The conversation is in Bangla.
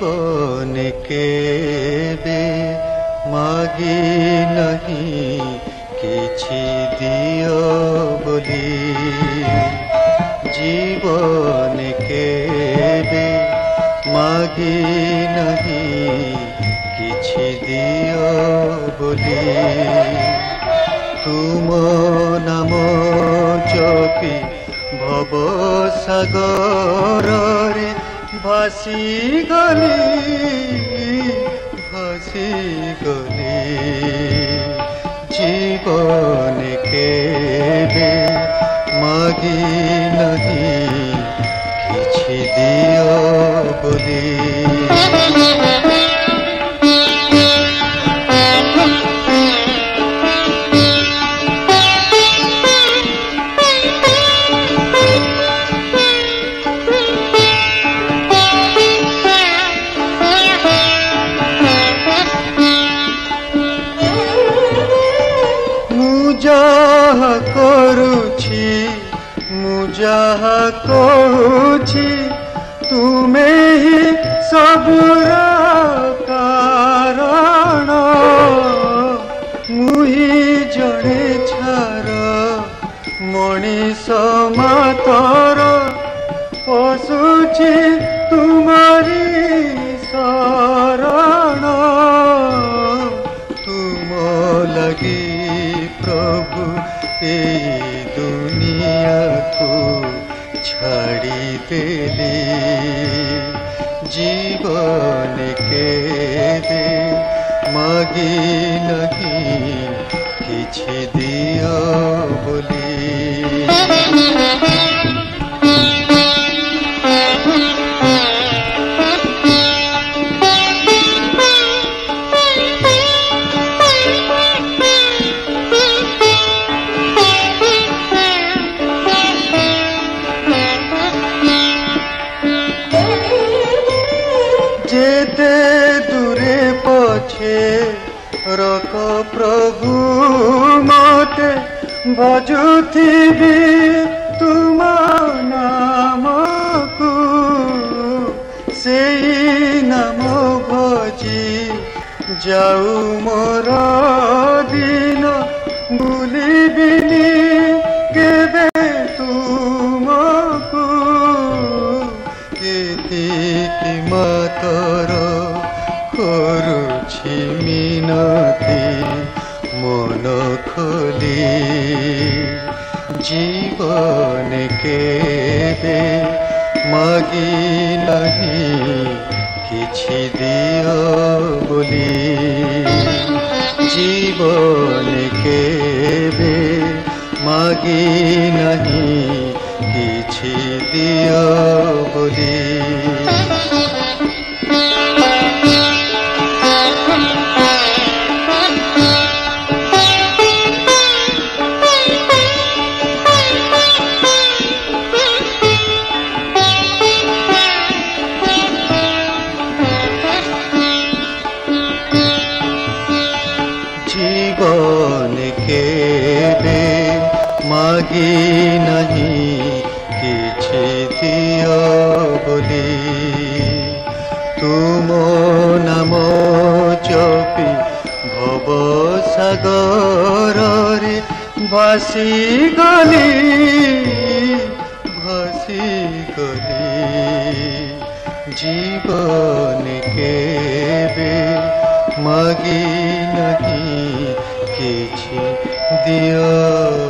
জীবনে কেবে মাগি নাহি কিছু দিও বলি জীবনে কেবে মাগি নাহি কিছু দিও বলি তুম নাম চপি ভব সাগর ভাসি গলি ভাসি গলি জীবন কে মাগি নহি কিছু দিও বলি যাহা করুছি মু যাহা কহুছি তুমি হি সবুর কারণ মুহি জড়ে ছাড় মণিষ মাতর পথ ছাড়িতে দে জীবনকে দে মাগি নাহি কিছু দিও বলি যেতে দূরে পছে রক প্রভু মতে ভজুথিবি তুম নামকু সেই নাম ভজি যাও মোর দিন বুলি মন খুলি জীবন কে দে মগি নাহি কিছু দিও বলি জীবন কে দে মগি নাহি কিছু দিও বলি জীবন কেবে মাগি নাহি কিছু দিও বলি তুম নাম চপি ভব সাগরে ভাসি গলি ভাসি গলি জীবন কেবে মাগি নাহি পেয়েছি দিও